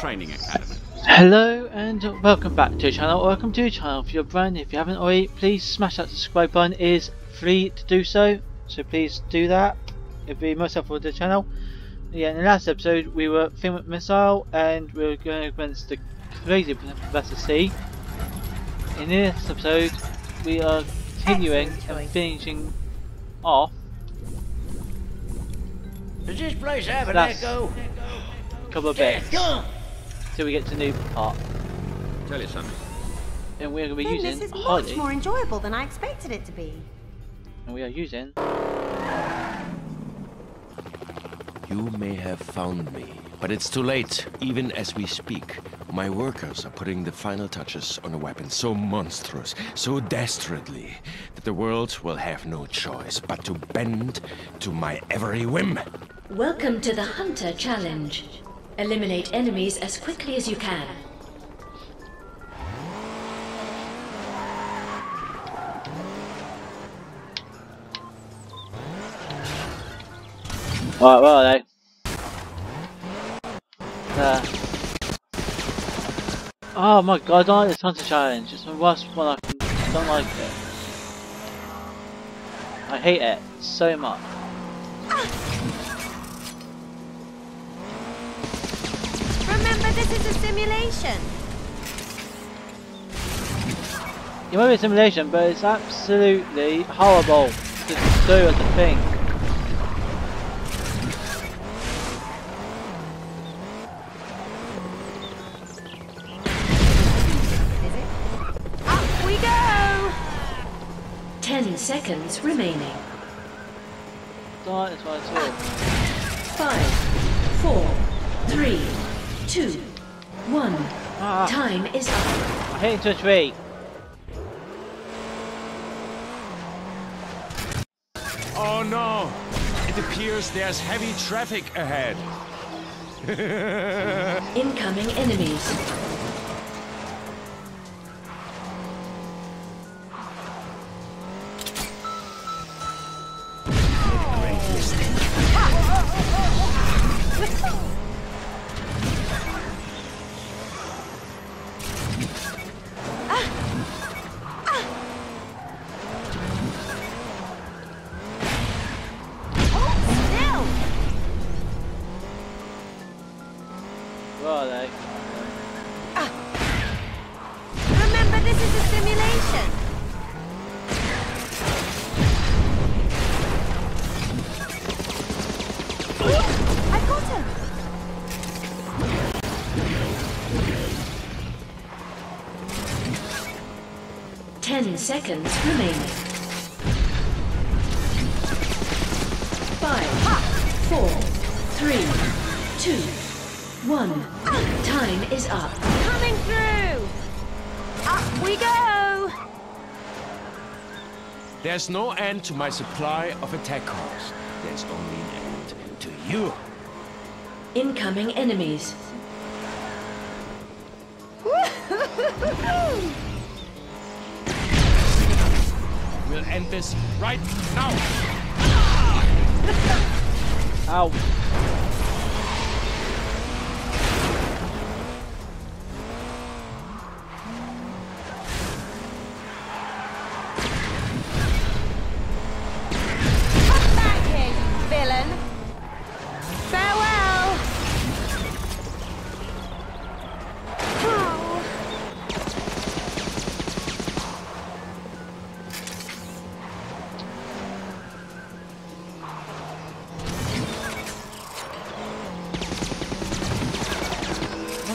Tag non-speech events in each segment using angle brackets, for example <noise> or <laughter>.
Training Academy. Hello and welcome back to the channel. Welcome to the channel. If you're brand new, if you haven't already, please smash that subscribe button. It is free to do so, so please do that. It'd be most helpful to the channel. Yeah, in the last episode we were filming Missile and we were going against the crazy Professor Z. In this episode we are continuing and finishing off. Does this place have an That's- echo? a couple of bits Come. Till we get to the new part. Tell you something. And we're going to be Then using this is much Holly. more enjoyable than I expected it to be. And we are using You may have found me, but it's too late, even as we speak. My workers are putting the final touches on a weapon so monstrous, so dastardly, that the world will have no choice but to bend to my every whim. Welcome to the Hunter Challenge. Eliminate enemies as quickly as you can. Alright, where are they? There. Oh my god, I don't like this hunter challenge. It's the worst one I can. I don't like it. I hate it so much. This is a simulation. It might be a simulation, but it's absolutely horrible to do as a thing. Up we go! Ten seconds remaining. Don't like this one at all. Five, four, three, two, one. Ah, Time is up. I hit into a tree. Oh no! It appears there's heavy traffic ahead. <laughs> Incoming enemies. This is a simulation. I got him! Ten seconds remaining. Five, four, three, two, one. Time is up. Coming through! Up we go! There's no end to my supply of attack cars. There's only an end to you. Incoming enemies. <laughs> We'll end this right now. Ow.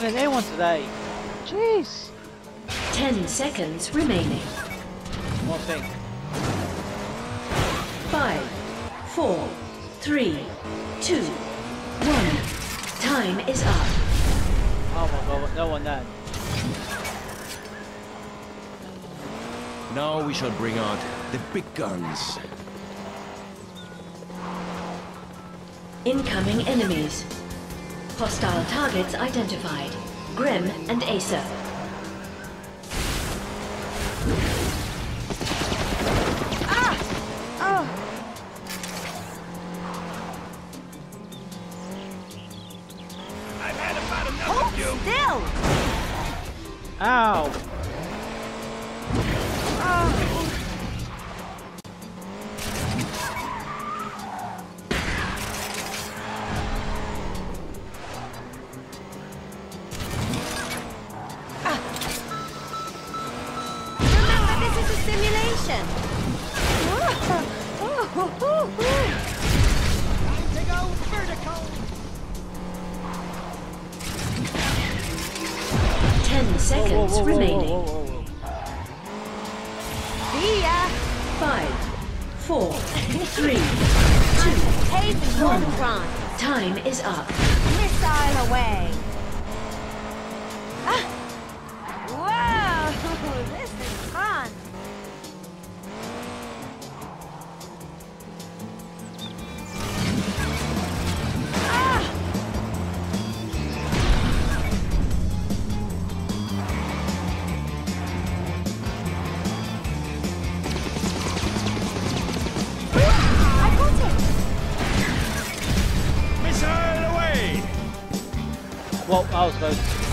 I'm gonna one today. Jeez. Ten seconds remaining. One thing. Five, four, three, two, one. Time is up. Oh my god, no one there. Now we shall bring out the big guns. Incoming enemies. Hostile targets identified. Grem and Acer. Ah! Ah! Hold still! Ow! Simulation. Ten Whoa, whoa, seconds whoa, whoa, remaining. whoa. See ya. Five, four, three, Haven One. Time is up. Missile away. Whoa, I was close.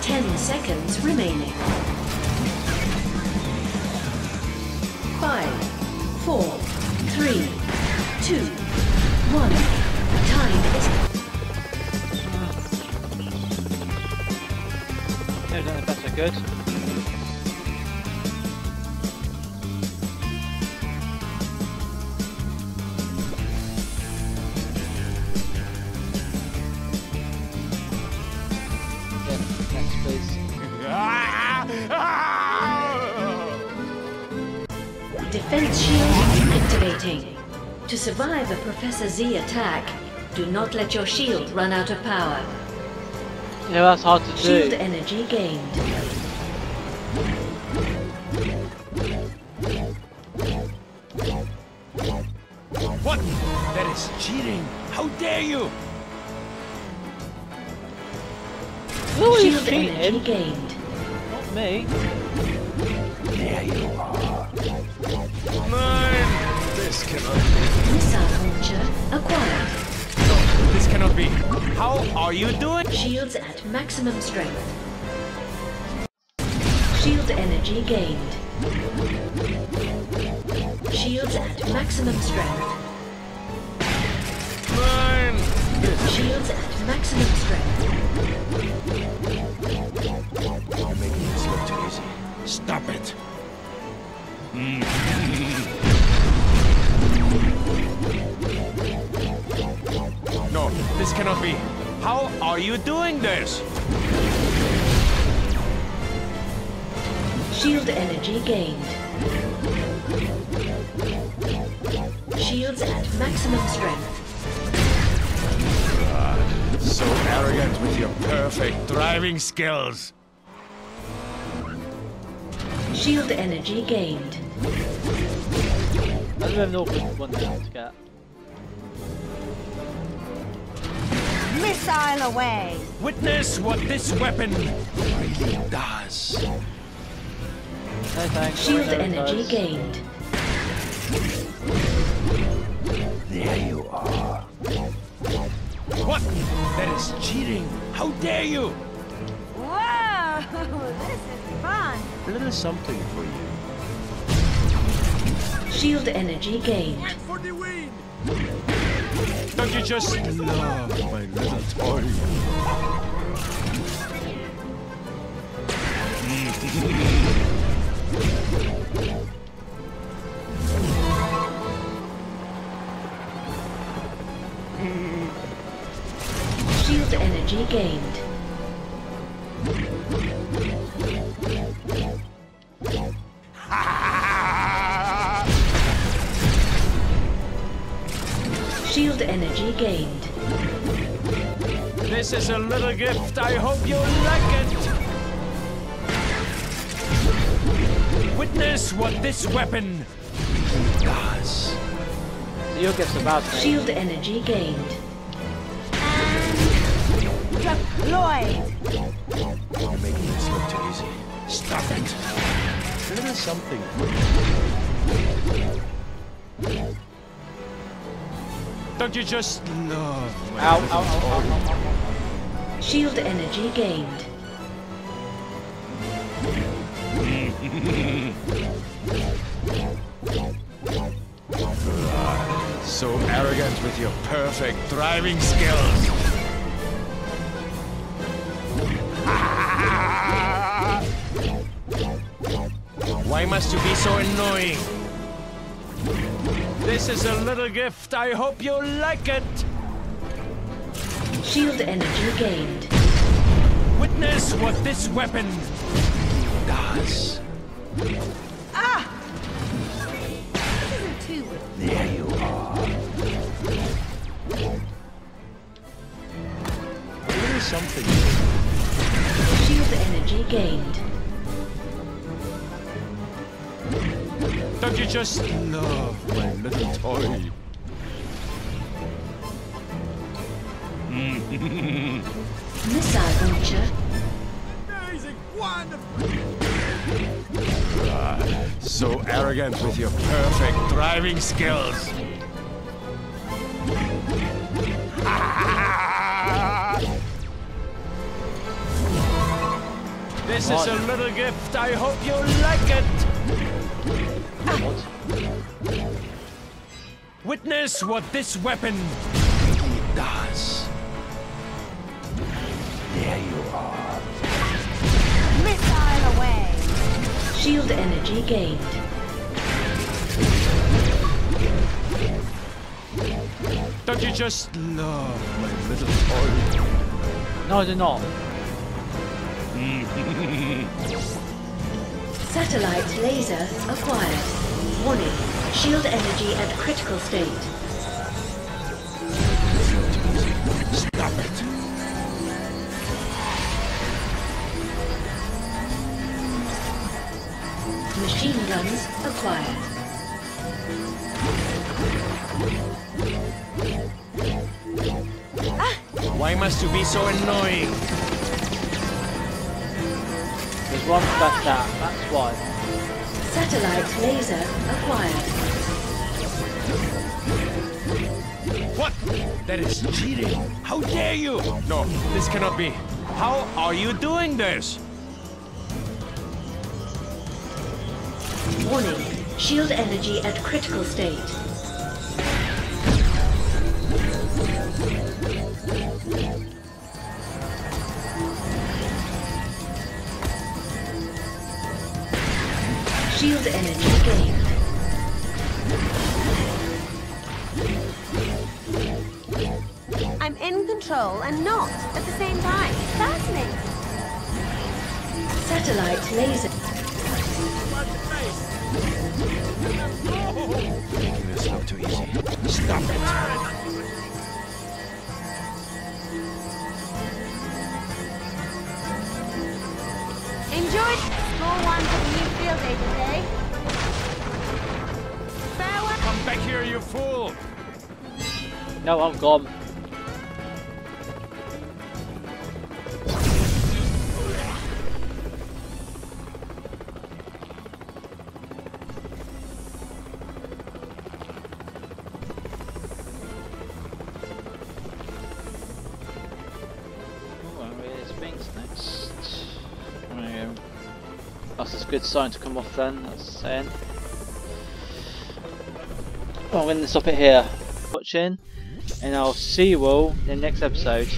Ten seconds remaining. Five, four, three, two, one. Time is Never done better, good. Please. <laughs> Defense shield activating. To survive a Professor Z attack, do not let your shield run out of power. Yeah, that's hard to Shield do. energy gained. Who is Shield energy cheating? gained. Not me. There you are. Nine! This cannot be. Missile launcher acquired. This cannot be. How are you doing? Shields at maximum strength. Shield energy gained. Shields at maximum strength. Nine! Shields at maximum strength. Are you doing this? Shield energy gained. Shields at maximum strength. Ah, so arrogant with your perfect driving skills. Shield energy gained. That's a bit of an one to get. Missile away. Witness what this weapon really does. No thanks. Shield There energy goes. gained. There you are. What? That is cheating. How dare you? Whoa! <laughs> This is fun. A little something for you. Shield energy gained. Don't you just love my little toy? Shield energy gained. Shield energy gained. This is a little gift. I hope you like it. Witness what this weapon does. So your gift's about me. Shield energy gained. And deployed. You're making this look too easy. Stop it. A little something for you. Don't you just love my Ow, ow, ow, ow, ow, ow. Shield energy gained. So arrogant with your perfect driving skills. Why must you be so annoying? This is a little gift. I hope you like it. Shield energy gained. Witness what this weapon does. Isn't There you are. A little something. Shield energy gained. Don't you just love my little toy? Missile launcher. So arrogant with your perfect driving skills. This is a little gift. I hope you like it. What? Witness what this weapon does. There you are. missile away. Shield energy gained. Don't you just love my little toy? No, I do not. <laughs> Satellite laser acquired. Warning. Shield energy at critical state. Stop it. Machine guns acquired. Why must you be so annoying? There's one left out. That's why. Satellite laser acquired. What? That is cheating. How dare you? No, this cannot be. How are you doing this? Warning. Shield energy at critical state. Shield energy gained. I'm in control and not at the same time. Fascinating. Satellite laser. Making this look too easy. Stop it. Enjoyed school one for the new field day Come back here, you fool! No, I'm gone. good sign to come off then, that's saying. I'm going to stop it here. Watching, and I'll see you all in the next episode.